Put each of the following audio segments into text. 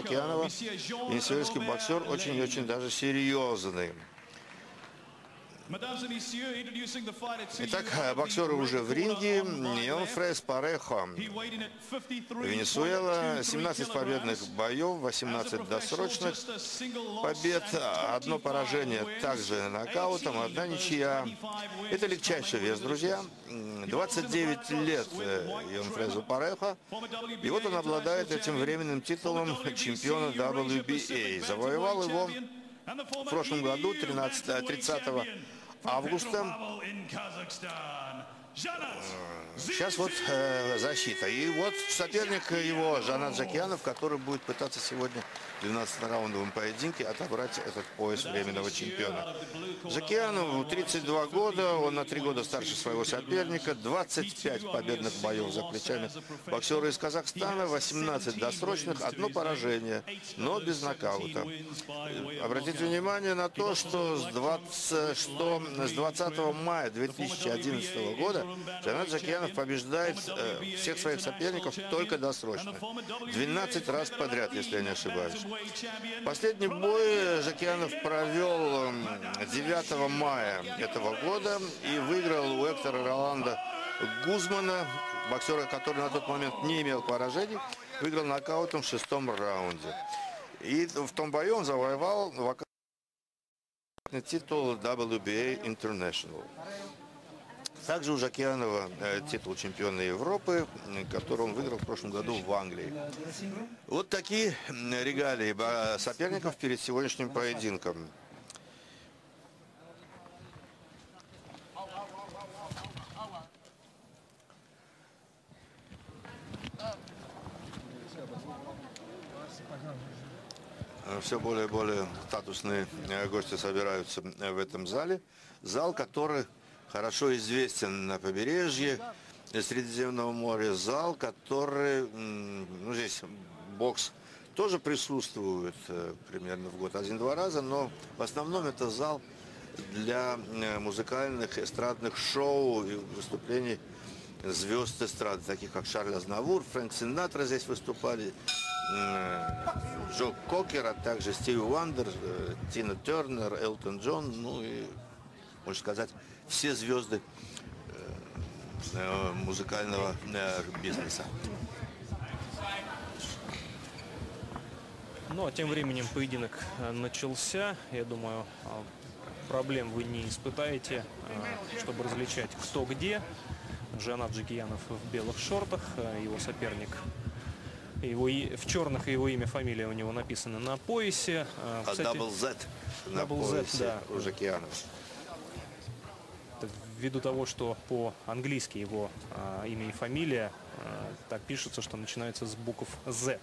Джакьянова, венесуэльский боксер, очень и очень даже серьезный. Итак, боксеры уже в ринге. Йонфрес Парехо. Венесуэла. 17 победных боев, 18 досрочных побед. Одно поражение также нокаутом, одна ничья. Это легчайший вес, друзья. 29 лет Йонфрезу Парехо. И вот он обладает этим временным титулом чемпиона WBA. Завоевал его в прошлом году, 13, 30 августа. Сейчас вот э, защита. И вот соперник его, Жанат Джакьянов, который будет пытаться сегодня 12-раундовом поединке отобрать этот пояс временного чемпиона. Джакьянову 32 года, он на 3 года старше своего соперника, 25 победных боев за плечами боксера из Казахстана, 18 досрочных, одно поражение, но без нокаута. Обратите внимание на то, что с 20, что с 20 мая 2011 года Жанат Джакьянов побеждает э, всех своих соперников только досрочно. 12 раз подряд, если я не ошибаюсь. Последний бой Жакьянов провел 9 мая этого года и выиграл у Эктора Роланда Гузмана, боксера, который на тот момент не имел поражений, выиграл нокаутом в шестом раунде. И в том бою он завоевал титул WBA International. Также у Жакьянова э, титул чемпиона Европы, который он выиграл в прошлом году в Англии. Вот такие регалии соперников перед сегодняшним поединком. все более и более статусные э, гости собираются в этом зале. Зал, который хорошо известен на побережье Средиземного моря зал, который, ну здесь бокс тоже присутствует э, примерно в год один-два раза, но в основном это зал для э, музыкальных эстрадных шоу и выступлений звезд эстрады, таких как Шарль Азнавур, Фрэнк Синатра здесь выступали, э, Джо Кокер, а также Стив Вандер, Тина Тернер, Элтон Джон, ну и, можно сказать, все звезды э, э, музыкального э, бизнеса. Ну, а тем временем поединок начался. Я думаю, проблем вы не испытаете, чтобы различать кто где. Жанат Джикиянов в белых шортах, его соперник его в черных его имя, фамилия у него написана на поясе. А Кстати, Double Z на Double поясе Z, да. у Жакиянова ввиду того, что по-английски его а, имя и фамилия а, так пишется, что начинается с букв Z.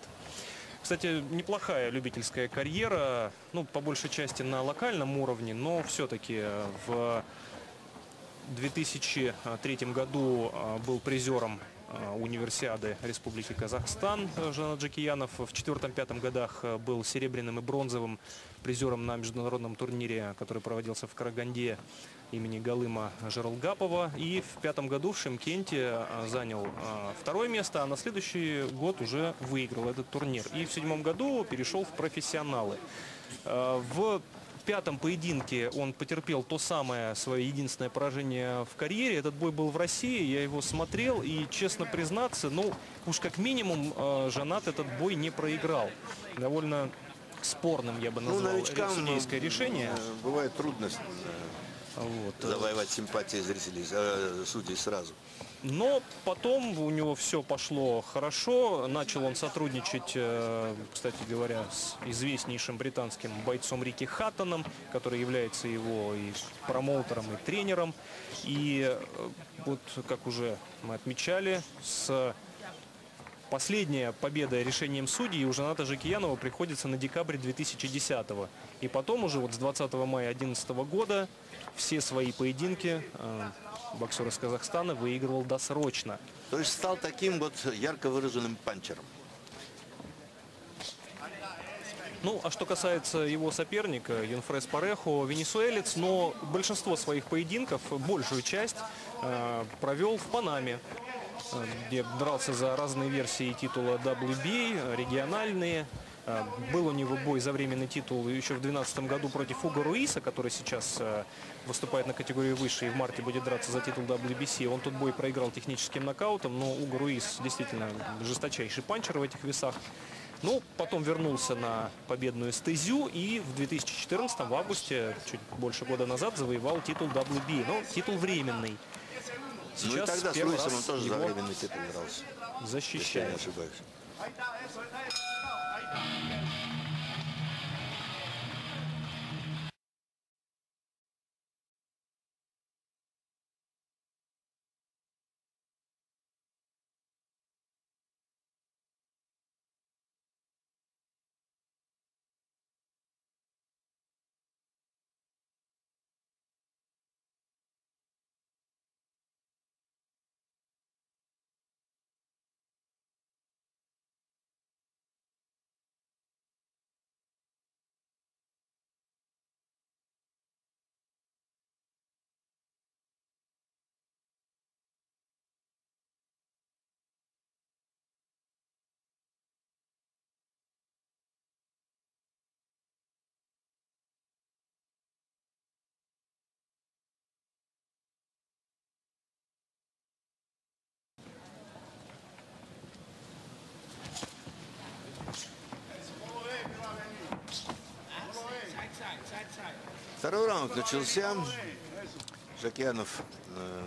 Кстати, неплохая любительская карьера, ну, по большей части на локальном уровне, но все-таки в 2003 году а, был призером а, универсиады Республики Казахстан Жана Джакиянов. В четвертом-пятом годах а, был серебряным и бронзовым призером на международном турнире, который проводился в Караганде имени Галыма Жаралгапова. И в пятом году в Шимкенте а, занял второе место, а на следующий год уже выиграл этот турнир. И в седьмом году перешел в профессионалы. В пятом поединке он потерпел то самое свое единственное поражение в карьере. Этот бой был в России, я его смотрел и, честно признаться, ну, уж как минимум э, Жанат этот бой не проиграл. Довольно спорным, я бы ну, назвал, ну, новичкам, судейское решение. Э, бывает трудность вот. завоевать симпатии зрителей, э, судей сразу. Но потом у него все пошло хорошо. Начал он сотрудничать, э, кстати говоря, с известнейшим британским бойцом Рики Хаттоном, который является его и промоутером, и тренером. И э, вот, как уже мы отмечали, с Последняя победа решением судей у Жаната Жакиянова приходится на декабрь 2010 -го. И потом уже вот с 20 мая 2011 года все свои поединки э, боксер из Казахстана выигрывал досрочно. То есть стал таким вот ярко выраженным панчером. Ну, а что касается его соперника, Юнфрес Парехо, венесуэлец, но большинство своих поединков, большую часть, э, провел в Панаме, э, где дрался за разные версии титула WBA, региональные, Был у него бой за временный титул еще в 2012 году против Уго Руиса, который сейчас э, выступает на категории выше и в марте будет драться за титул WBC. Он тот бой проиграл техническим нокаутом, но Уго Руис действительно жесточайший панчер в этих весах. Ну, потом вернулся на победную стезю и в 2014 в августе, чуть больше года назад, завоевал титул WB. Но титул временный. Ну и Сейчас тогда с первый Руисом он раз тоже за временный титул дрался, если я не защищает. ошибаюсь. Второй раунд начался. Жакьянов э,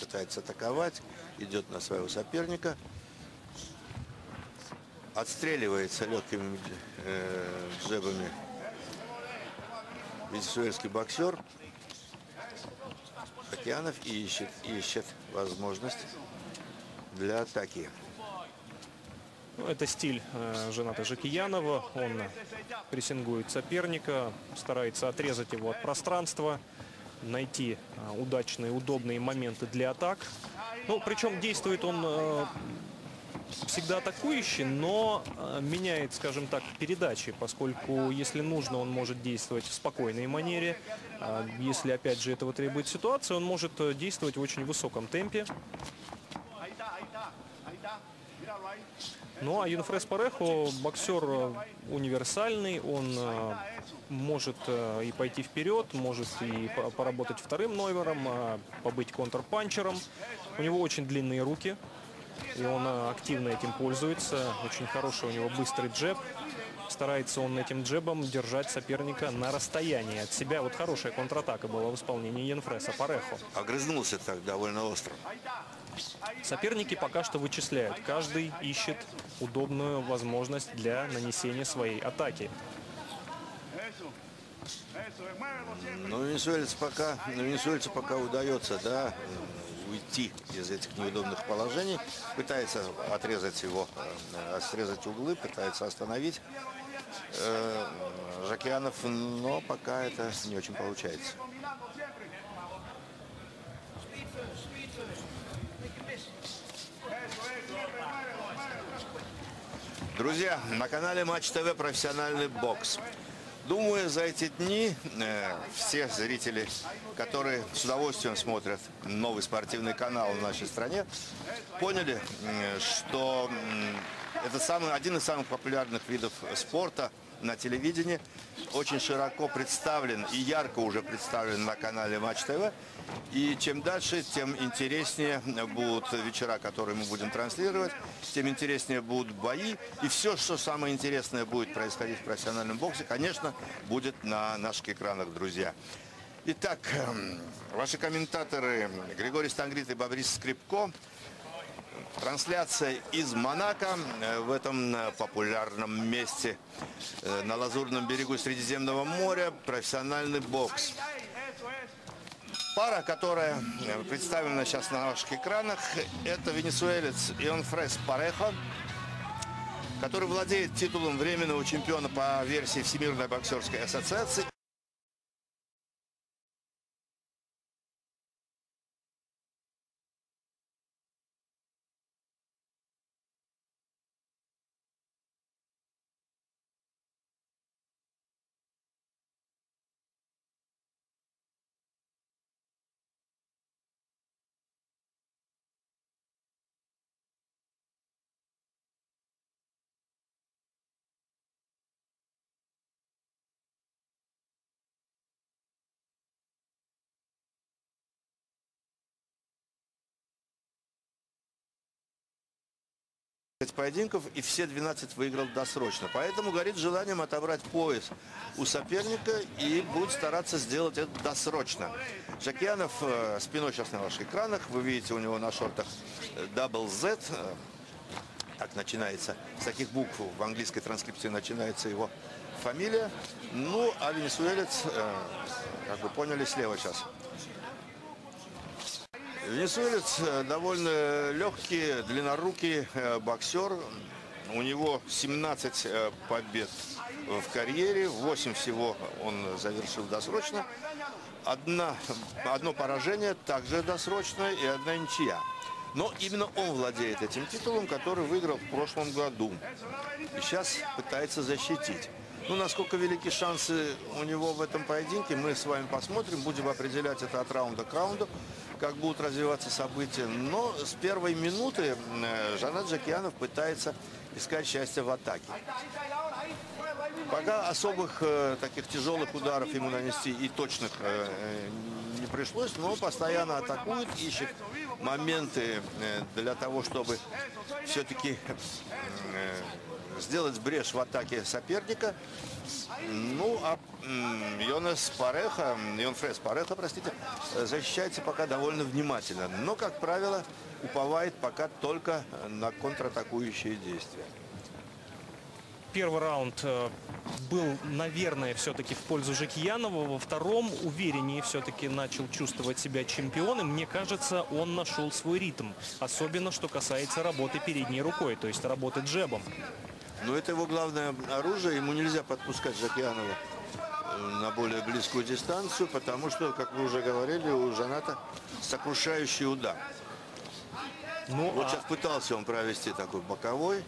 пытается атаковать, идет на своего соперника. Отстреливается легкими э, джебами венесуэльский боксер. Жакьянов ищет, ищет возможность для атаки. Ну, это стиль э, Жената Жакиянова. Он прессингует соперника, старается отрезать его от пространства, найти э, удачные, удобные моменты для атак. Ну, причем действует он э, всегда атакующий, но э, меняет, скажем так, передачи, поскольку если нужно, он может действовать в спокойной манере. А Если, опять же, этого требует ситуация, он может действовать в очень высоком темпе. Ну а Юнфрес Парехо боксер э, универсальный, он э, может э, и пойти вперед, может и по- поработать вторым номером, побыть контрпанчером. У него очень длинные руки, и он активно этим пользуется. Очень хороший у него быстрый джеб. Старается он этим джебом держать соперника на расстоянии от себя. Вот хорошая контратака была в исполнении Янфреса Парехо. Огрызнулся так довольно остро. Соперники пока что вычисляют. Каждый ищет удобную возможность для нанесения своей атаки. Но венесуэльцу пока, венесуэльцу пока удается, да, уйти из этих неудобных положений. Пытается отрезать его, э, срезать углы, пытается остановить э, Жакьянов, но пока это не очень получается. Друзья, на канале Матч ТВ профессиональный бокс. Думаю, за эти дни э, все зрители, которые с удовольствием смотрят новый спортивный канал в нашей стране, поняли, э, что м, это самый, один из самых популярных видов спорта на телевидении. Очень широко представлен и ярко уже представлен на канале Матч ТВ. И чем дальше, тем интереснее будут вечера, которые мы будем транслировать, тем интереснее будут бои. И все, что самое интересное будет происходить в профессиональном боксе, конечно, будет на наших экранах, друзья. Итак, эм, ваши комментаторы Григорий Стангрит и Бобрис Скрипко. Трансляция из Монако э, в этом э, популярном месте э, на Лазурном берегу Средиземного моря. Профессиональный бокс. Пара, которая представлена сейчас на ваших экранах, это венесуэлец Ионфрес Парехо, который владеет титулом временного чемпиона по версии Всемирной боксерской ассоциации. 12 поединков и все 12 выиграл досрочно. Поэтому горит желанием отобрать пояс у соперника и будет стараться сделать это досрочно. Жакьянов э, спиной сейчас на ваших экранах. Вы видите у него на шортах э, Double Z. э, так начинается, с таких букв в английской транскрипции начинается его фамилия. Ну, а венесуэлец, э, как вы поняли, слева сейчас. Венесуэлец э, довольно легкий, длиннорукий э, боксер. У него 17 э, побед в карьере, 8 всего он завершил досрочно. Одна, одно поражение также досрочное и одна ничья. Но именно он владеет этим титулом, который выиграл в прошлом году. И сейчас пытается защитить. Ну, насколько велики шансы у него в этом поединке, мы с вами посмотрим. Будем определять это от раунда к раунду, как будут развиваться события. Но с первой минуты э, Жанат Джакьянов пытается искать счастье в атаке. Пока особых э, таких тяжелых ударов ему нанести и точных э, э, не пришлось, но постоянно атакует, ищет моменты э, для того, чтобы все-таки э, сделать брешь в атаке соперника. Ну, а м, Йонас Пареха, Йонфрес Пареха, простите, защищается пока довольно внимательно. Но, как правило, уповает пока только на контратакующие действия. Первый раунд э, был, наверное, все-таки в пользу Жакьянова. Во втором увереннее все-таки начал чувствовать себя чемпион. И мне кажется, он нашел свой ритм. Особенно, что касается работы передней рукой, то есть работы джебом. Но это его главное оружие. Ему нельзя подпускать Жакьянова э, на более близкую дистанцию, потому что, как вы уже говорили, у Жаната сокрушающий удар. Ну, Вот а сейчас пытался он провести такой боковой,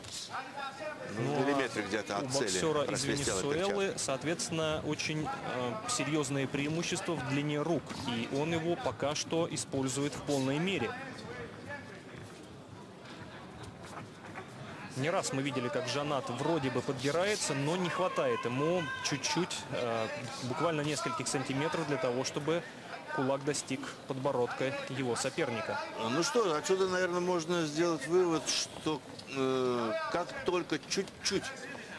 ну, в миллиметре где-то у от цели боксера из Венесуэлы, соответственно, очень э, серьезные преимущества в длине рук. И он его пока что использует в полной мере. Не раз мы видели, как Жанат вроде бы подбирается, но не хватает ему чуть-чуть, э, буквально нескольких сантиметров для того, чтобы кулак достиг подбородка его соперника. Ну что, отсюда, наверное, можно сделать вывод, что э, как только чуть-чуть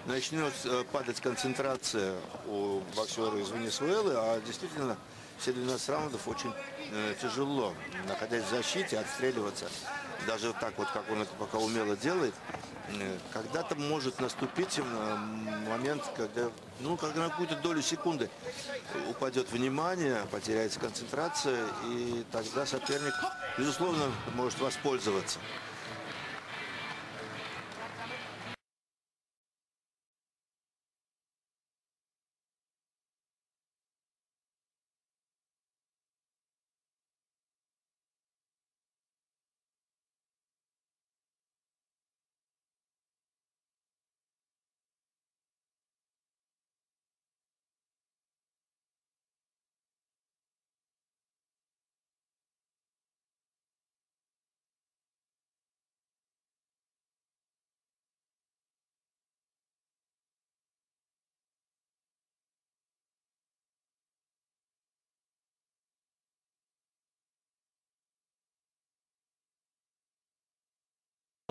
начнет э, падать концентрация у боксера из Венесуэлы, а действительно все 12 раундов очень э, тяжело, находясь в защите, отстреливаться, даже вот так вот, как он это пока умело делает, э, когда-то может наступить э, момент, когда, ну, как на какую-то долю секунды упадет внимание, потеряется концентрация, и тогда соперник, безусловно, может воспользоваться.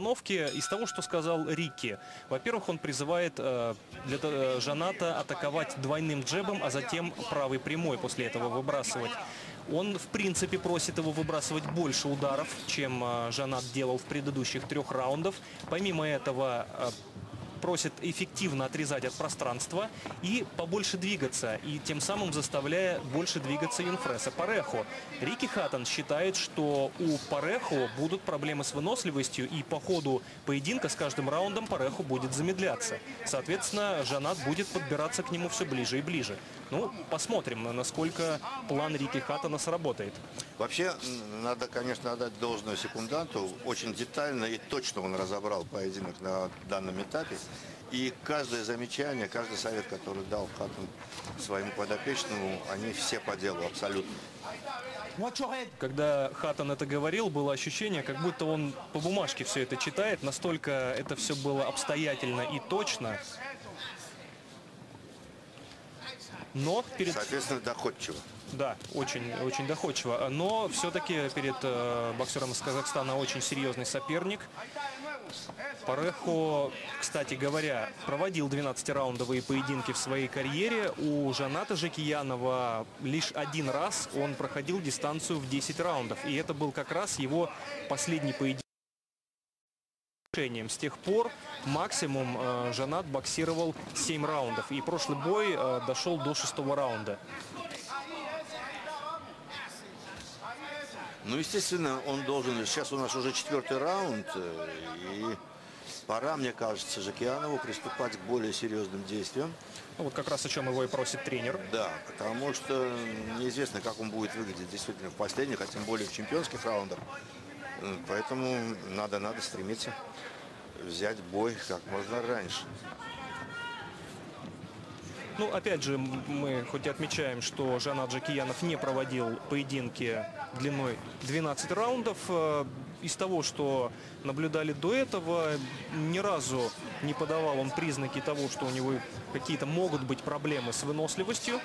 Установки из того, что сказал Рикки. Во-первых, он призывает э, для, э, Жаната атаковать двойным джебом, а затем правой прямой после этого выбрасывать. Он, в принципе, просит его выбрасывать больше ударов, чем э, Жанат делал в предыдущих трех раундах. Помимо этого, э, просит эффективно отрезать от пространства и побольше двигаться, и тем самым заставляя больше двигаться Юнфреса Парехо. Рики Хаттон считает, что у Парехо будут проблемы с выносливостью, и по ходу поединка с каждым раундом Парехо будет замедляться. Соответственно, Жанат будет подбираться к нему все ближе и ближе. Ну, посмотрим, насколько план Рики Хаттона сработает. Вообще, надо, конечно, отдать должное секунданту. Очень детально и точно он разобрал поединок на данном этапе. И каждое замечание, каждый совет, который дал Хаттон своему подопечному, они все по делу абсолютно. Когда Хаттон это говорил, было ощущение, как будто он по бумажке все это читает. Настолько это все было обстоятельно и точно. Но перед Соответственно, доходчиво. Да, очень, очень доходчиво. Но все-таки перед э, боксером из Казахстана очень серьезный соперник. Парехо, кстати говоря, проводил 12-раундовые поединки в своей карьере. У Жаната Жакиянова лишь один раз он проходил дистанцию в 10 раундов. И это был как раз его последний поединок. С тех пор максимум э, Жанат боксировал 7 раундов. И прошлый бой э, дошел до шестого раунда. Ну, естественно, он должен... Сейчас у нас уже четвертый раунд, э, и пора, мне кажется, Жакианову приступать к более серьезным действиям. Ну, вот как раз о чем его и просит тренер. Да, потому что неизвестно, как он будет выглядеть действительно в последних, а тем более в чемпионских раундах. Э, Поэтому надо, надо стремиться взять бой как можно раньше. Ну, опять же, мы хоть и отмечаем, что Жанат Джакиянов не проводил поединки длиной 12 раундов. э, Из того, что наблюдали до этого, ни разу не подавал он признаки того, что у него какие-то могут быть проблемы с выносливостью.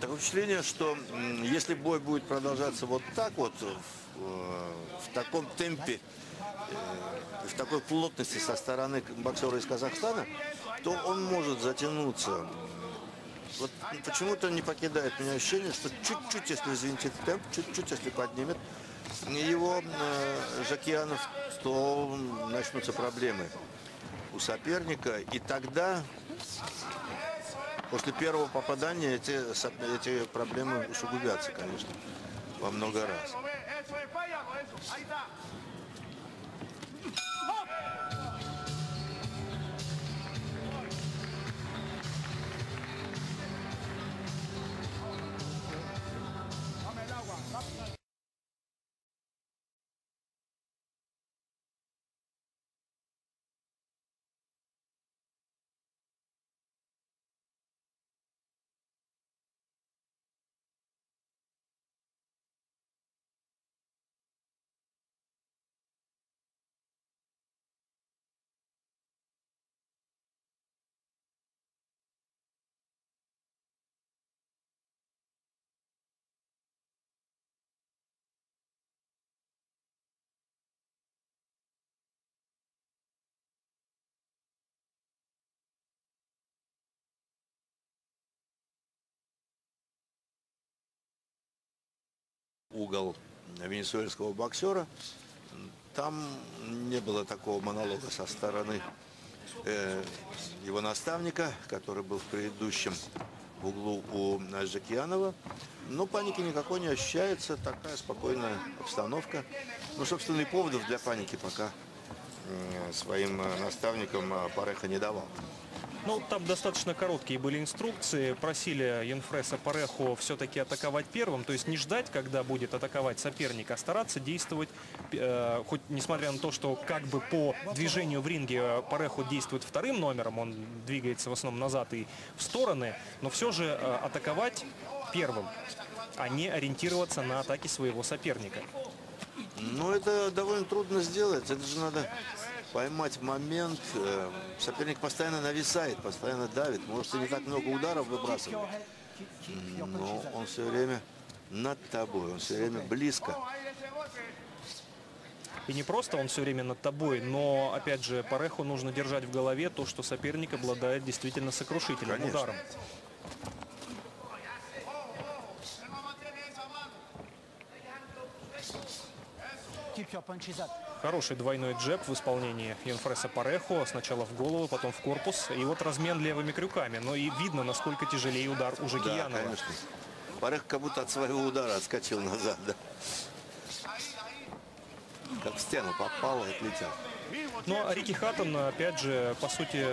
Такое впечатление, что если бой будет продолжаться вот так вот, в, э, в таком темпе, э, в такой плотности со стороны боксера из Казахстана, то он может затянуться. Вот почему-то не покидает меня ощущение, что чуть-чуть, если извинить темп, чуть-чуть, если поднимет его э, Жакьянов, то начнутся проблемы у соперника. И тогда После первого попадания эти, эти проблемы усугубятся, конечно, во много раз. Up. Угол венесуэльского боксера. Там не было такого монолога со стороны э, его наставника, который был в предыдущем углу у Жакьянова. Но паники никакой не ощущается, такая спокойная обстановка. Ну, собственно, и поводов для паники пока э, своим э, наставникам э, Пареха не давал. Ну, там достаточно короткие были инструкции. Просили Янфреса Пареху все-таки атаковать первым, то есть не ждать, когда будет атаковать соперник, а стараться действовать, э, хоть несмотря на то, что как бы по движению в ринге Пареху действует вторым номером, он двигается в основном назад и в стороны, но все же э, атаковать первым, а не ориентироваться на атаки своего соперника. Ну, это довольно трудно сделать. Это же надо поймать момент. Э, Соперник постоянно нависает, постоянно давит. Может, и не так много ударов выбрасывает. Но он все время над тобой, он все время близко. И не просто он все время над тобой, но, опять же, Пареху нужно держать в голове то, что соперник обладает действительно сокрушительным Конечно. ударом. Keep your punches up. Хороший двойной джеб в исполнении Янфреса Парехо. Сначала в голову, потом в корпус. И вот размен левыми крюками. Но и видно, насколько тяжелее удар у Да, Жакиянова. конечно. Парех как будто от своего удара отскочил назад. Да. Как в стену попал и отлетел. Но Рики Хаттон, опять же, по сути,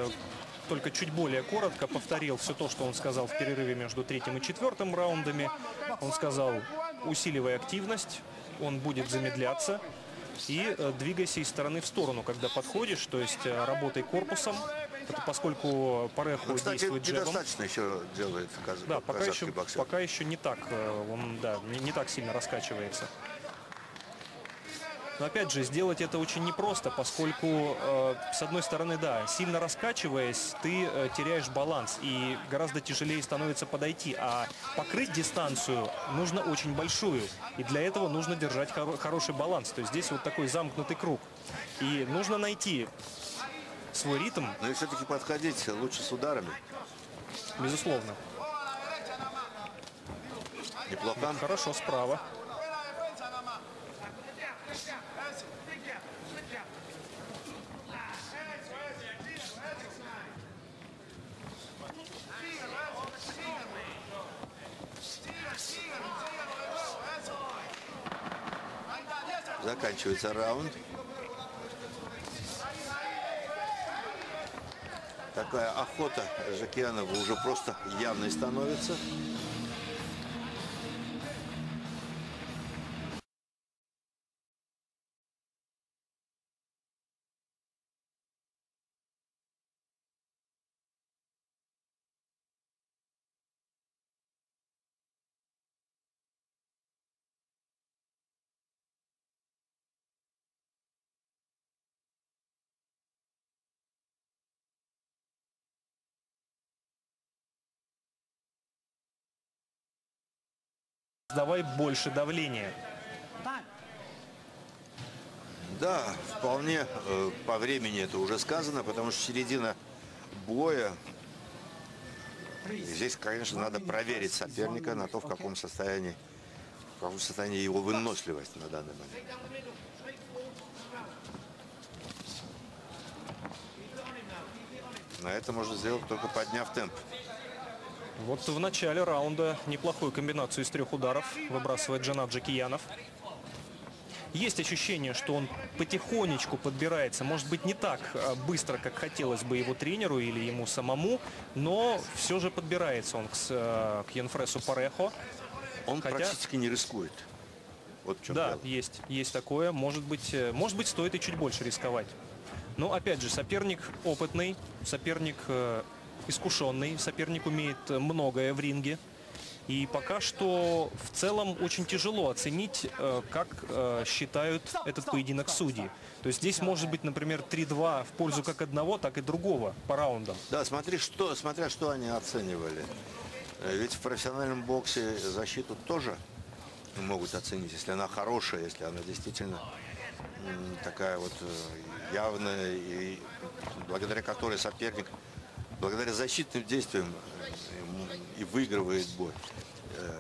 только чуть более коротко повторил все то, что он сказал в перерыве между третьим и четвертым раундами. Он сказал, усиливай активность, он будет замедляться и э, двигайся из стороны в сторону, когда подходишь, то есть э, работай корпусом, поскольку Пареху Ну, кстати, действует джебом. недостаточно еще делает каз- Да, пока еще, боксер. пока еще не так, э, он да, не, не так сильно раскачивается. Но опять же, сделать это очень непросто, поскольку, э, с одной стороны, да, сильно раскачиваясь, ты э, теряешь баланс и гораздо тяжелее становится подойти. А покрыть дистанцию нужно очень большую. И для этого нужно держать хоро- хороший баланс. То есть здесь вот такой замкнутый круг. И нужно найти свой ритм, Но и все-таки подходить лучше с ударами. безусловно. Неплохо. Хорошо, справа. Заканчивается раунд. Такая охота Жакьянова уже просто явной становится. Давай больше давления. Да, вполне э, по времени это уже сказано, потому что середина боя. Здесь, конечно, надо проверить соперника на то, в каком состоянии, в каком состоянии его выносливость на данный момент. На это можно сделать только подняв темп. Вот в начале раунда неплохую комбинацию из трех ударов выбрасывает Джанат Джакиянов. Есть ощущение, что он потихонечку подбирается. Может быть, не так а, быстро, как хотелось бы его тренеру или ему самому, но все же подбирается он к, э, к Янфресу Парехо. Он Хотя- практически не рискует. Вот в чем Да, дело. есть, есть такое. Может быть, э, может быть, стоит и чуть больше рисковать. Но опять же, соперник опытный, соперник э, искушенный, соперник умеет многое в ринге. И пока что в целом очень тяжело оценить, э, как э, считают этот поединок судьи. То есть здесь может быть, например, 3-2 в пользу как одного, так и другого по раундам. Да, смотри, что, смотря что они оценивали. Э, Ведь в профессиональном боксе защиту тоже могут оценить, если она хорошая, если она действительно такая вот явная, и благодаря которой соперник, благодаря защитным действиям э, и выигрывает бой. Э,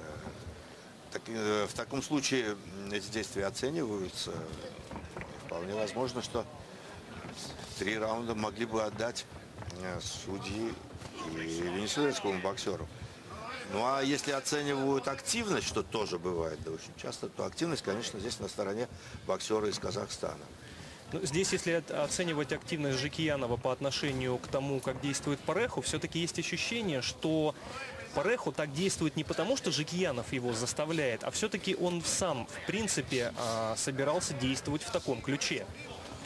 так, э, в таком случае эти действия оцениваются. Вполне возможно, что три раунда могли бы отдать судьи и венесуэльскому боксеру. Ну а если оценивают активность, что тоже бывает, да очень часто, то активность, конечно, здесь на стороне боксера из Казахстана. Ну, здесь, если оценивать активность Жикиянова по отношению к тому, как действует Пареху, все-таки есть ощущение, что Пареху так действует не потому, что Жикиянов его заставляет, а все-таки он сам, в принципе, а, собирался действовать в таком ключе.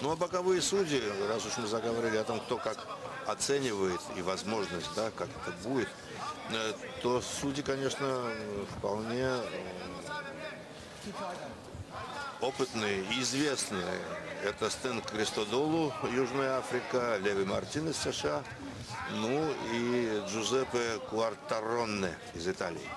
Ну а боковые судьи, раз уж мы заговорили о том, кто как оценивает и возможность, да, как это будет, э, то судьи, конечно, вполне э, опытные и известные. Это Стэн Кристодолу, Южная Африка, Леви Мартинес, США, ну и Джузеппе Куартаронне из Италии.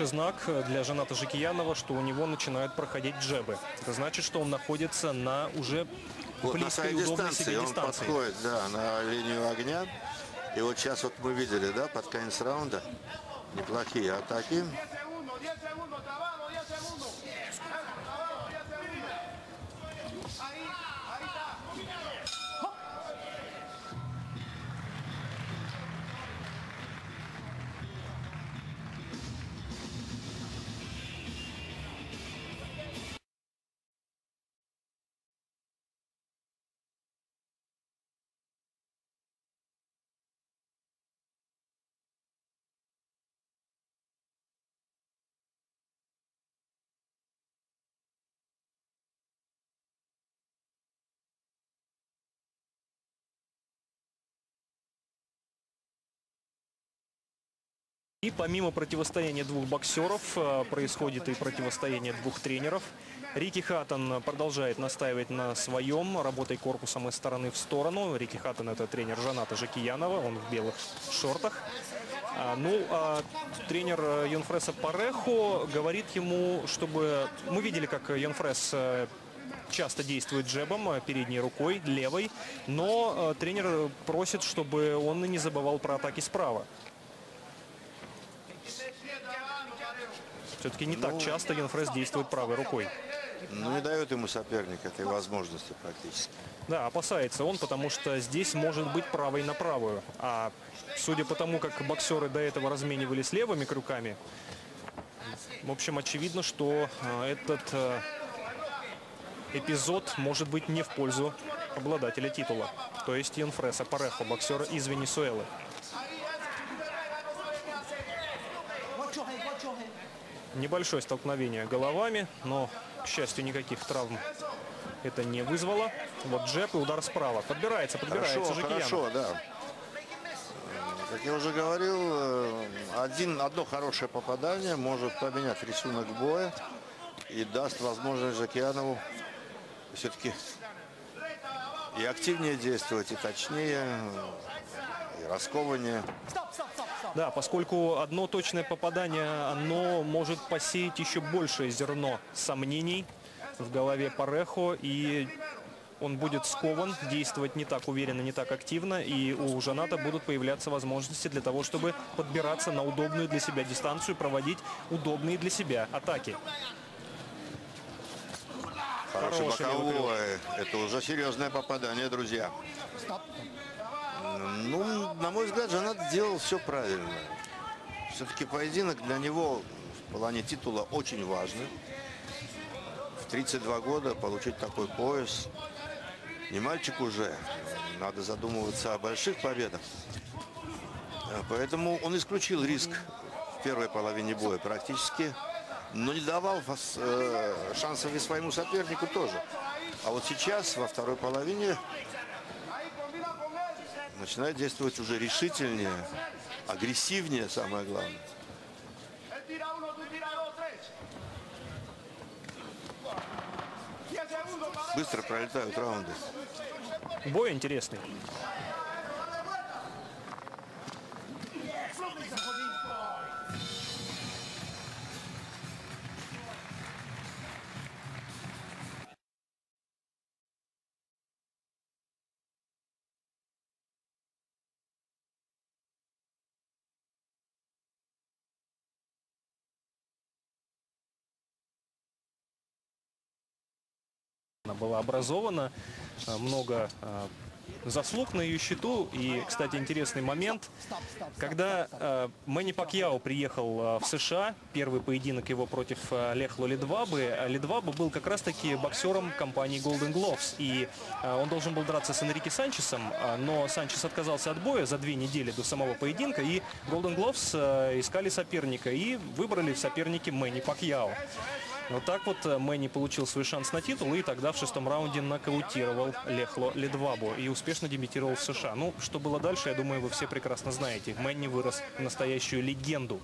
Хороший знак для Жаната Жикиянова, что у него начинают проходить джебы. Это значит, что он находится на уже Вот на близкой и удобной дистанции себе он дистанции. подходит, да, на линию огня. И вот сейчас вот мы видели, да, под конец раунда неплохие атаки. И помимо противостояния двух боксеров э, происходит и противостояние двух тренеров. Рики Хаттон продолжает настаивать на своем, работой корпусом из стороны в сторону. Рики Хаттон это тренер Жаната Жакиянова, он в белых шортах. А, Ну, а тренер э, Йонфреса Парехо говорит ему, чтобы... Мы видели, как Йонфрес э, часто действует джебом, э, передней рукой, левой, но э, тренер просит, чтобы он не забывал про атаки справа. Все-таки не так Ну, часто Йонфрес действует правой рукой. Ну, не дает ему соперник этой возможности практически. Да, опасается он, потому что здесь может быть правой на правую. А судя по тому, как боксеры до этого разменивались левыми крюками, в общем, очевидно, что э, этот э, эпизод может быть не в пользу обладателя титула. То есть Йонфреса Парехо, боксера из Венесуэлы. Watch your head, watch your head. Небольшое столкновение головами, но, к счастью, никаких травм это не вызвало. Вот джеб и удар справа. Подбирается, подбирается Хорошо, Жакиянов. хорошо, да. Э, Как я уже говорил, э, один, одно хорошее попадание может поменять рисунок боя и даст возможность Жакиянову все-таки и активнее действовать, и точнее, и раскованнее. Stop. Да, поскольку одно точное попадание, оно может посеять еще большее зерно сомнений в голове Парехо, и он будет скован, действовать не так уверенно, не так активно, и у Жаната будут появляться возможности для того, чтобы подбираться на удобную для себя дистанцию, проводить удобные для себя атаки. Хороший боковой. Это уже серьезное попадание, друзья. Ну, на мой взгляд, Жанат сделал все правильно. Все-таки поединок для него в плане титула очень важный. В 32 года получить такой пояс. Не мальчик уже. Надо задумываться о больших победах. А Поэтому он исключил риск в первой половине боя практически, но не давал э, шансов и своему сопернику тоже. А вот сейчас, во второй половине, начинает действовать уже решительнее, агрессивнее, самое главное. Él tira uno, tú tiras dos, tres. 10 segundos para Быстро пролетают раунды. Бой интересный. Была образована, э, много э, заслуг на ее счету. И, кстати, интересный момент. Когда э, Мэнни Пакьяо приехал э, в США, первый поединок его против э, Лехло Ледвабы, э, Ледваба был как раз-таки боксером компании Golden Gloves. И э, он должен был драться с Энрике Санчесом, э, но Санчес отказался от боя за две недели до самого поединка, и Golden Gloves э, искали соперника и выбрали в сопернике Мэнни Пакьяо. Вот так вот э, Мэнни получил свой шанс на титул и тогда в шестом раунде нокаутировал Лехло Ледвабу и успешно дебютировал в США. Ну, что было дальше, я думаю, вы все прекрасно знаете. Мэнни вырос в настоящую легенду.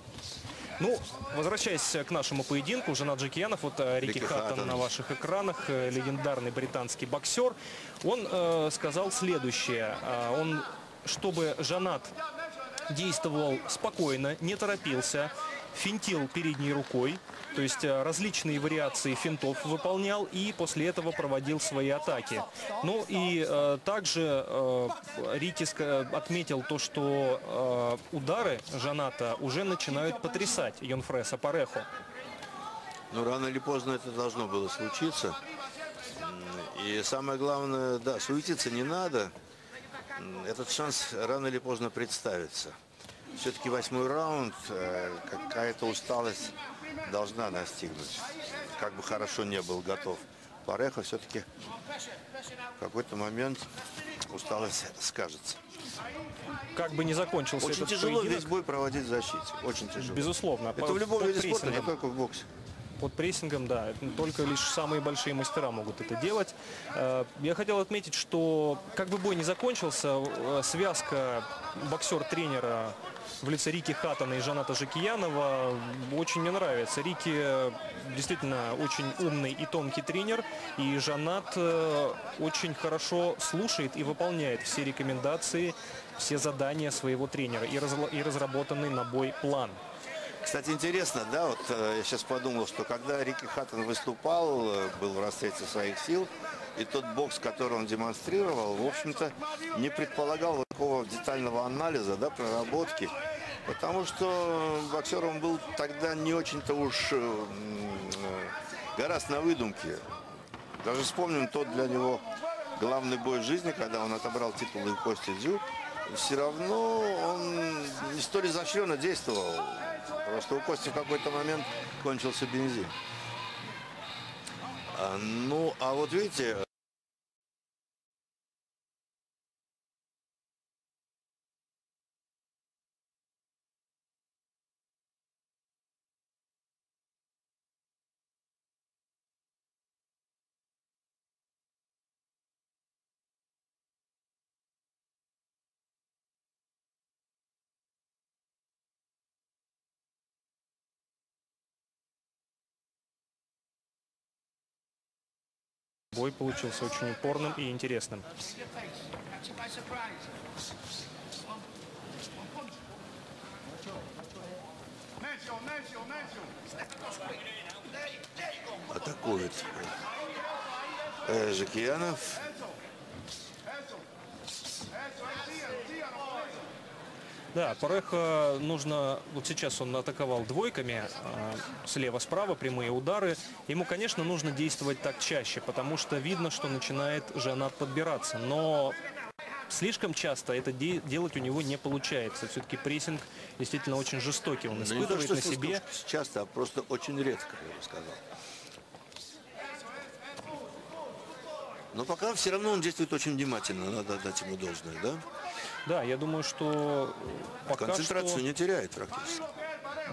Ну, возвращаясь к нашему поединку, Жанат Джекиянов, вот э, Рики Рики Хаттон Хаттон. на ваших экранах, э, легендарный британский боксер, он э, сказал следующее. Э, он, чтобы Жанат действовал спокойно, не торопился, финтил передней рукой, то есть э, различные вариации финтов выполнял и после этого проводил свои атаки. Ну и э, также э, Рики ска- отметил то, что э, удары Жаната уже начинают потрясать Йонфреса Парехо. Но рано или поздно это должно было случиться. И самое главное, да, суетиться не надо. Этот шанс рано или поздно представится. Все-таки восьмой раунд, э, какая-то усталость должна настигнуть. Как бы хорошо не был готов. Пареха все-таки в какой-то момент усталость скажется. Как бы ни закончился Очень этот тяжело поединок, весь бой проводить в защите. Очень тяжело. безусловно, Это по- в любом виде спорта, не только в боксе. Под прессингом, да. Только лишь самые большие мастера могут это делать. Э, Я хотел отметить, что как бы бой не закончился, э, связка боксер-тренера в лице Рики Хаттона и Жаната Жакиянова очень мне нравится. Рики э, действительно очень умный и тонкий тренер, и Жанат э, очень хорошо слушает и выполняет все рекомендации, все задания своего тренера и, разла- и разработанный на бой план. Кстати, интересно, да, вот э, я сейчас подумал, что когда Рики Хаттон выступал, был в расцвете своих сил, и тот бокс, который он демонстрировал, в общем-то, не предполагал такого детального анализа, да, проработки, потому что боксер он был тогда не очень-то уж э, гораздо на выдумке. Даже вспомним тот для него главный бой жизни, когда он отобрал титул у Кости Дзю. Все равно он не столь изощренно действовал. Просто у Кости в какой-то момент кончился бензин. А, ну, а вот видите, Бой получился очень упорным и интересным. Атакует э, Жакиянов. Eso. Eso, ahí síganlo, síganlo con eso. Да, Пареха нужно... Вот сейчас он атаковал двойками, э, слева-справа, прямые удары. Ему, конечно, нужно действовать так чаще, потому что видно, что начинает Жанат подбираться. Но слишком часто это де- делать у него не получается. Все-таки прессинг действительно очень жестокий. Он Ну, не то, испытывает на себе... часто, а просто очень редко, я бы сказал. Но пока все равно он действует очень внимательно, надо отдать ему должное, да? Да, я думаю, что э, пока Концентрацию что не теряет практически.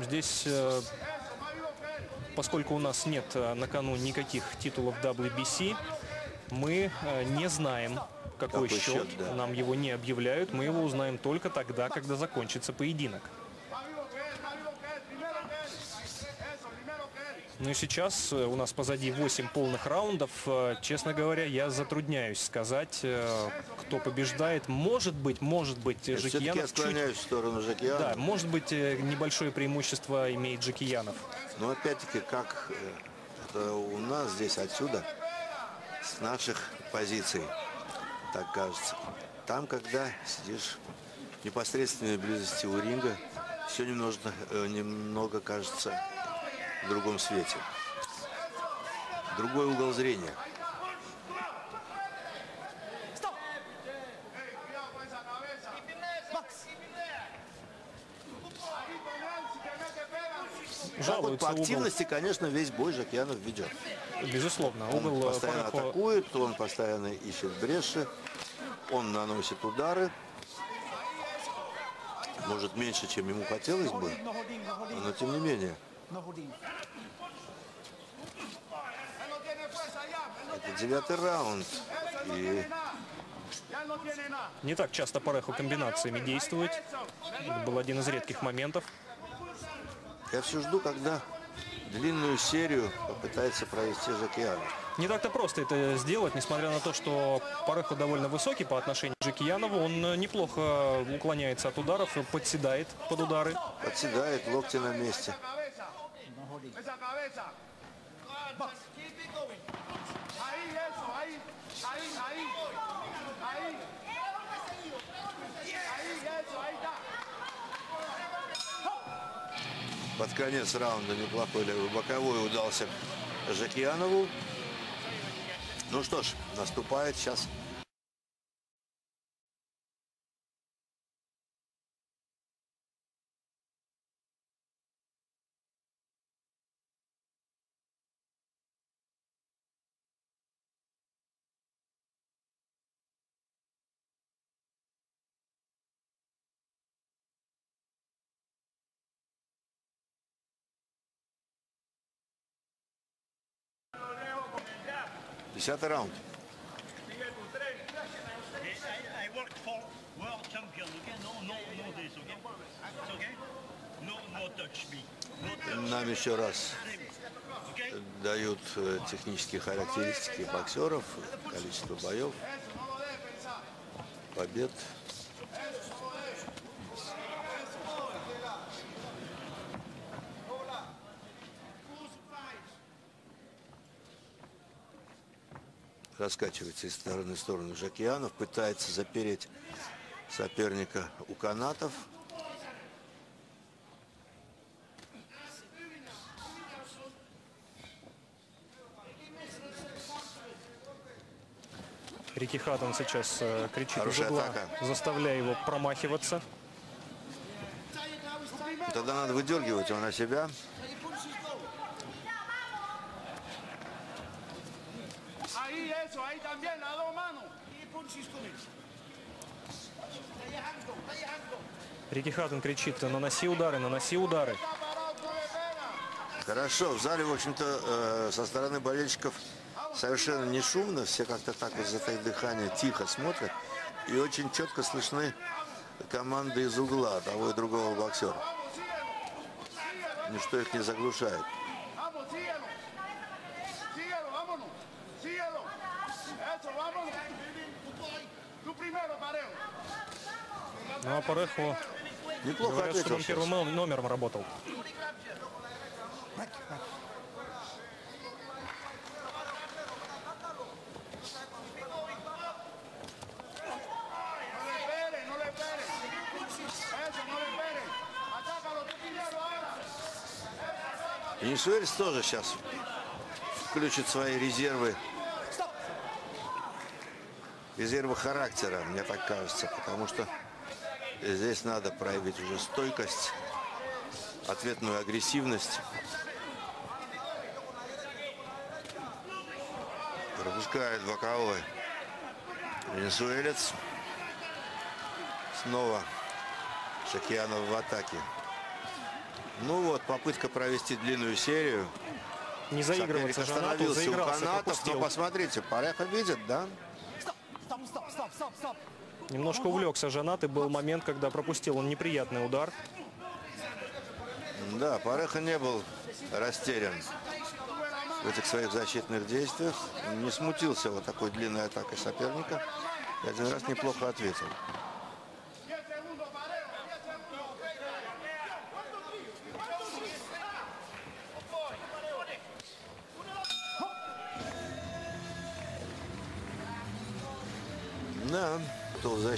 здесь, э, поскольку у нас нет э, на кону никаких титулов WBC, мы не знаем, какой, Какой счет, счет, да. нам его не объявляют, мы его узнаем только тогда, когда закончится поединок. Ну и сейчас э, у нас позади 8 полных раундов. Э, Честно говоря, я затрудняюсь сказать, э, кто побеждает. Может быть, может быть, Все-таки я Жакиянов чуть... склоняюсь в сторону Жакиянова. Да, может быть, небольшое преимущество имеет Жакиянов. Но опять-таки, как это у нас здесь отсюда, с наших позиций, так кажется. Там, когда сидишь в непосредственной близости у ринга, все немножко, немного кажется в другом свете. Другой угол зрения. Pega. Так вот, Жалуется по угол. активности, конечно, весь бой Жакьянов ведет. Безусловно, Он угол постоянно Парехо- атакует, он постоянно ищет бреши, он наносит удары. Может, меньше, чем ему хотелось бы, но тем не менее. Это девятый раунд. И. Не так часто Парехо комбинациями действует. Это был один из редких моментов. я все жду, когда длинную серию попытается провести Жакьянов. Не так-то просто это сделать, несмотря на то, что Парехо довольно высокий по отношению к Жакиянову. Он э, неплохо уклоняется от ударов, подседает под удары. Подседает, локти на месте. Cabeza. Esa cabeza. Ahí, eso, ahí. Ahí, ahí. Ahí. Ahí, eso, ahí está. Под конец раунда неплохой левый боковой удался Жакьянову. Ну что ж, наступает сейчас No touch. Нам еще раз дают э, технические характеристики боксеров, количество боев, побед. Раскачивается из стороны в сторону Жакиянов, пытается запереть соперника у канатов. Рики Хаттон сейчас э, кричит Хорошая угла, атака. заставляя его промахиваться. Тогда надо выдергивать его на себя. Eso, ahí también, a dos manos. Рики Хаттон кричит, наноси удары, наноси удары. Хорошо, в зале, в общем-то, э, со стороны болельщиков совершенно не шумно, все как-то так вот затаив дыхание, тихо смотрят. И очень четко слышны команды из угла того и другого боксера. Ничто их не заглушает. Ну а Парехо Неплохо говорят, что он сейчас. первым ном- номером работал. No le esperes, no le esperes. Eso, no le esperes. Atácalo tú primero ahora. И Суэльс тоже сейчас включит свои резервы. Резервы характера, мне так кажется, потому что здесь надо проявить уже стойкость, ответную агрессивность. Пропускает боковой. Венесуэлец. Снова Шакьянов в атаке. Ну вот, попытка провести длинную серию. Не Соперник заигрываться Жанату, остановился у заигрался, канатов, но посмотрите, Пареха видит, да? Немножко увлекся Жанат, и был момент, когда пропустил он неприятный удар. Да, Пареха не был растерян в этих своих защитных действиях. Не смутился вот такой длинной атакой соперника. И один раз неплохо ответил.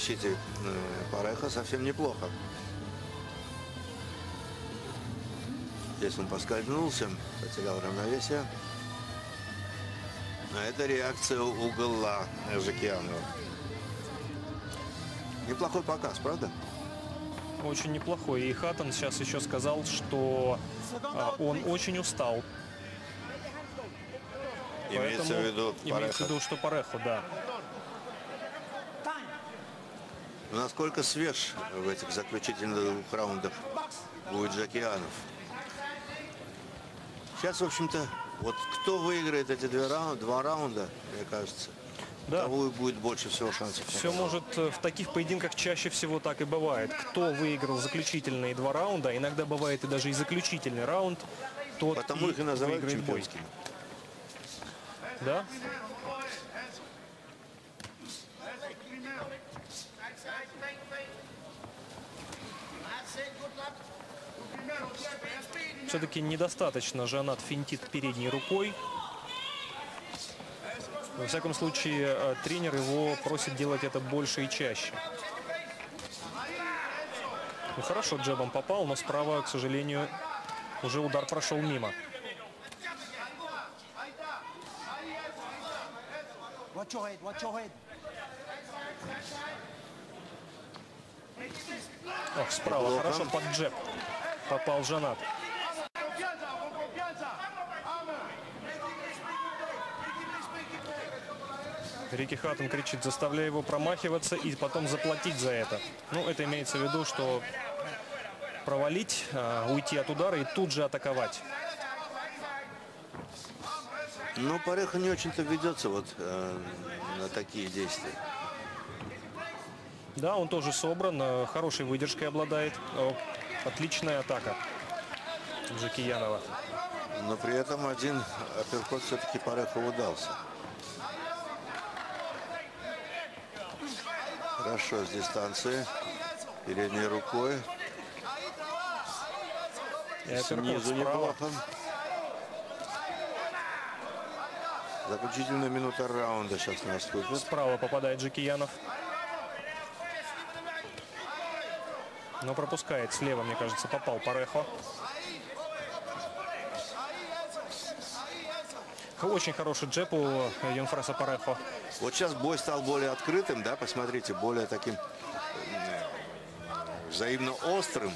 Защите э, Пареха совсем неплохо. Здесь он поскользнулся, потерял равновесие. А это реакция угла Жакианова. Неплохой показ, правда? Очень неплохой. И Хаттон сейчас еще сказал, что а, он очень устал. Имеется в виду имеется в виду, что Парехо, да. Ну, Насколько свеж в этих заключительных двух раундах будет Жакианов? Сейчас, в общем-то, вот кто выиграет эти два раунда, два раунда мне кажется, Да. того и будет больше всего шансов. Все может э, в таких поединках чаще всего так и бывает. Кто выиграл заключительные два раунда, иногда бывает и даже и заключительный раунд, тот Потому и их и называют выиграет бой. чемпионскими. Да? Все-таки недостаточно Жанат финтит передней рукой. Во всяком случае, э, тренер его просит делать это больше и чаще. Ну, хорошо, джебом попал, но справа, к сожалению, уже удар прошел мимо. Watch your head, watch your head. Ох, справа, хорошо, под джеб попал Жанат. Рики Хаттон кричит, заставляя его промахиваться и потом заплатить за это. Ну, это имеется в виду, что провалить, а, уйти от удара и тут же атаковать. Но Пареха не очень-то ведется вот э, на такие действия. Да, он тоже собран, э, хорошей выдержкой обладает. О, Отличная атака Джекиянова. Но при этом один апперкот все-таки Пареху удался. Хорошо с дистанции. Передней рукой. Снизу неплохо. Заключительная минута раунда сейчас наступит. Справа попадает Джекиянов. Но пропускает. Слева, мне кажется, попал Парехо. Очень хороший джеб у э, Юнфреса Парехо. Вот сейчас бой стал более открытым, да, посмотрите, более таким э, взаимно острым.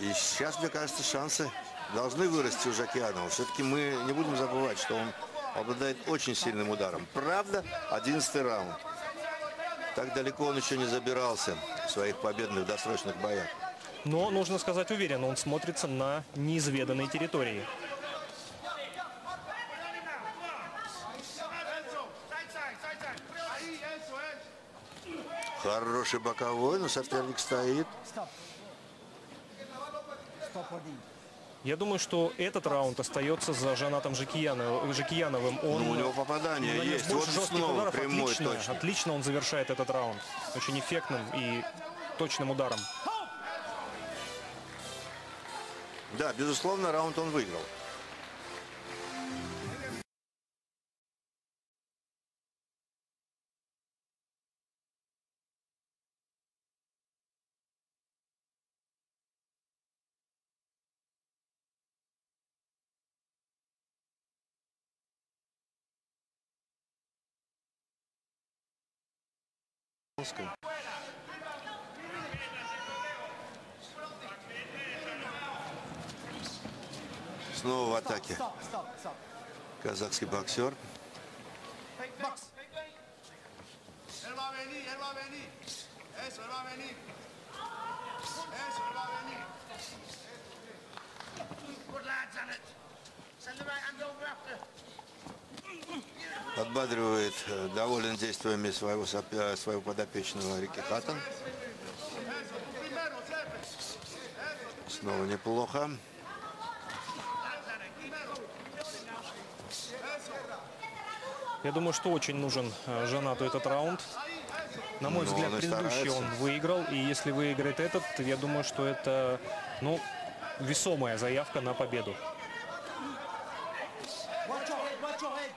И сейчас, мне кажется, шансы должны вырасти у Жакьянова. Все-таки мы не будем забывать, что он обладает очень сильным ударом. Правда, 11 раунд. Так далеко он еще не забирался в своих победных досрочных боях. Но, нужно сказать уверенно, он смотрится на неизведанной территории. Хороший боковой, но соперник стоит. Я думаю, что этот раунд остается за Жанатом Жакияно- Жакияновым. Он Ну, у него попадание нанес есть. Вот снова ударов. прямой, отлично, точно. отлично он завершает этот раунд. Очень эффектным и точным ударом. Да, безусловно, раунд он выиграл. Venir. Good lads on it. Send the right hand over after. Подбадривает, э, доволен действиями своего, своего подопечного Рики Хаттон. Снова неплохо. Я думаю, что очень нужен э, Жанату этот раунд. На мой Ну, взгляд, он предыдущий старается. он выиграл. И если выиграет этот, я думаю, что это ну, весомая заявка на победу. Watch your head, watch your head.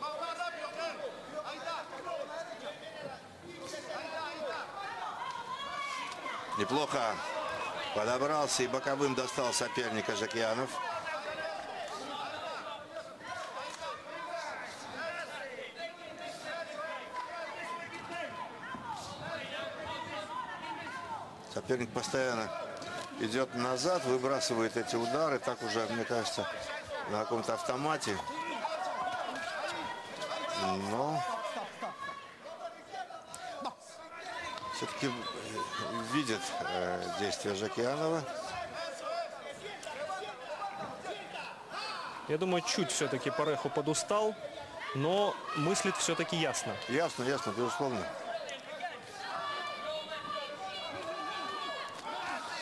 Va, va rápido, jefe. Ahí está. Ahí está, ahí está. Неплохо. Подобрался и боковым достал соперника Жакьянов. Соперник постоянно идет назад, выбрасывает эти удары. Так уже, мне кажется, на каком-то автомате. Но все-таки видит э, действия Жакьянова. Я думаю, чуть все-таки Пареху подустал, но мыслит все-таки ясно. Ясно, ясно, безусловно.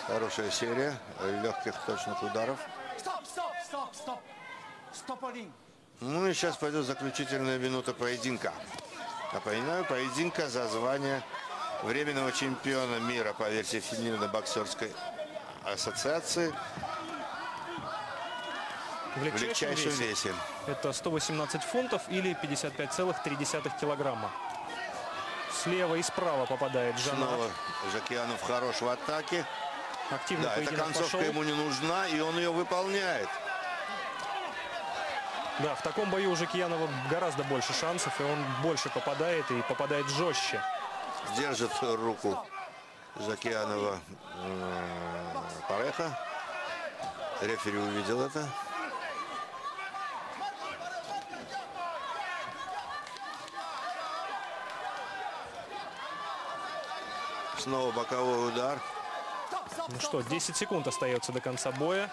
Хорошая серия легких точных ударов. Stop, stop, stop, stop. Stop holding. Ну и сейчас пойдет заключительная минута поединка. Напоминаю, поединка за звание временного чемпиона мира по версии Феминной боксерской ассоциации В в легчайшем весе. весе. Это 118 фунтов или 55,3 килограмма. Слева и справа попадает Жанат. Снова Жакьянов хорош в атаке. Активный Да, эта концовка пошел. ему не нужна, и он ее выполняет. Да, в таком бою у Жакьянова гораздо больше шансов, и он больше попадает и попадает жестче. Держит руку Жакьянова э, Пареха. Рефери увидел это. Снова боковой удар. Ну что, 10 секунд остается до конца боя.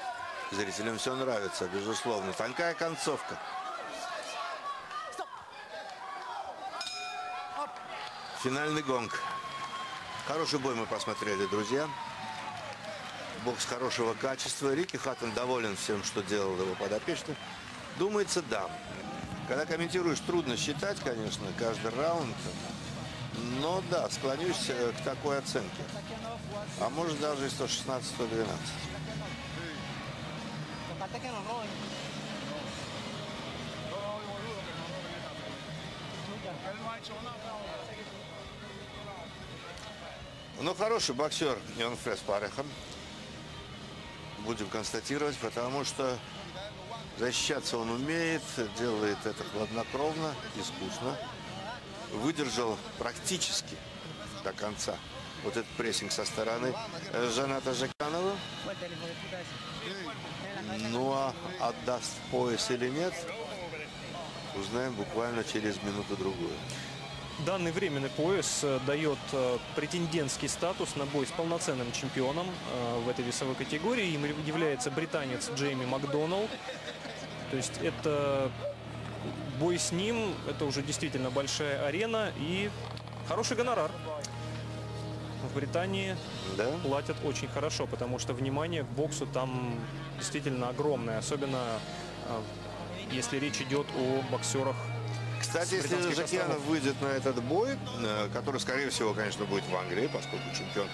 Зрителям все нравится, безусловно. Тонкая концовка. Финальный гонг. Хороший бой мы посмотрели, друзья. Бокс хорошего качества. Рики Хаттон доволен всем, что делал его подопечный. Думается, да. Когда комментируешь, трудно считать, конечно, каждый раунд. Но да, склонюсь э, к такой оценке. А может даже и 116-112. Aparte que nos roben. Ну, хороший боксер Ион Фрес Парехан. Будем констатировать, потому что защищаться он умеет, делает это хладнокровно, искусно. Выдержал практически до конца вот этот прессинг со стороны э, Жаната Жаканова. Ну, а отдаст пояс или нет, узнаем буквально через минуту-другую. Данный временный пояс э, дает э, претендентский статус на бой с полноценным чемпионом э, в этой весовой категории. Им является британец Джейми Макдоналл. То есть это бой с ним, это уже действительно большая арена и хороший гонорар. В Британии Да? платят очень хорошо, потому что внимание к боксу там действительно огромное, особенно если речь идет о боксерах Кстати, если Жакьянов выйдет на этот бой, э, который, скорее всего, конечно, будет в Англии, поскольку чемпион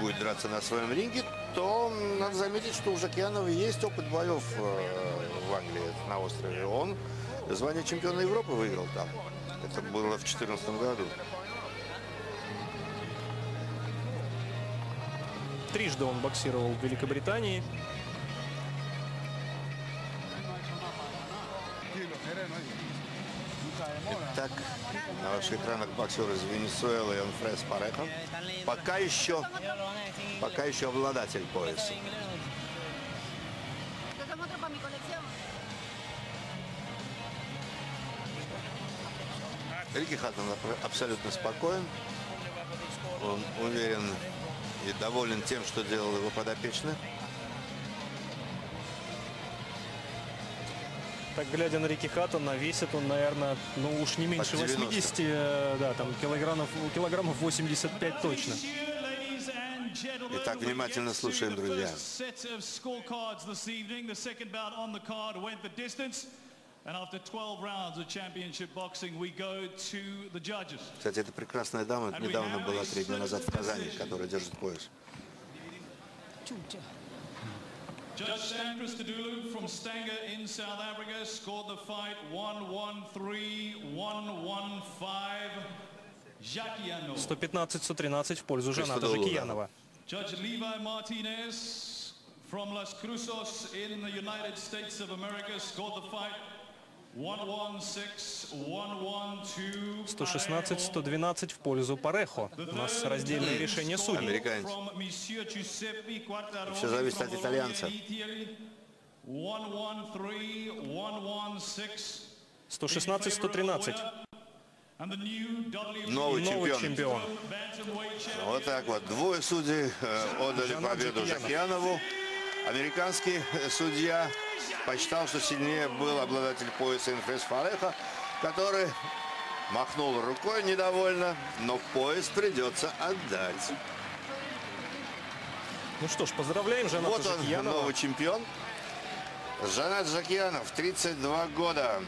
будет драться на своем ринге, то надо заметить, что у Жакьянова есть опыт боев э, в Англии, на острове. Он звание чемпиона Европы выиграл там. Это было в 2014 году. Трижды он боксировал в Великобритании. Так, на ваших экранах боксер из Венесуэлы Энфрес Пареха. Пока еще, пока еще обладатель пояса. Рики Хаттон аб- абсолютно спокоен. Он уверен и доволен тем, что делал его подопечный. Так, глядя на Рики Хаттона, весит он, наверное, ну уж не меньше Под 90. 80, э, да, там килограммов, килограммов 85 точно. Итак, внимательно слушаем, друзья. set of scorecards this evening. The second bout on the card went the distance. And after 12 rounds of championship boxing, we go to the judges. Кстати, эта прекрасная дама недавно была три дня назад в Казани, которая держит пояс. Chucha. Judge Stan Christodoulou from Stanger in South Africa scored the fight 1-1-3-1-1-5. Jacquiano. 115-113 в пользу Жаната Christodoulou, да. Жакиянова. Judge Levi Martinez from Las Cruces in the United States of America scored the fight 1-1-6-1-1-2. 116-112 в пользу Парехо. У нас раздельное решение судей. Американец. Все зависит от итальянца. 116-113. Новый Новый чемпион. чемпион. Вот так вот. Двое судей э, отдали Жанат победу. Жакьянову. Американский э, судья посчитал, что сильнее был обладатель пояса Инфрес Фареха, который махнул рукой недовольно, но пояс придется отдать. Ну что ж, поздравляем Жаната Вот он, Жакиянова. новый чемпион. Жанат Жакьянов, 32 года.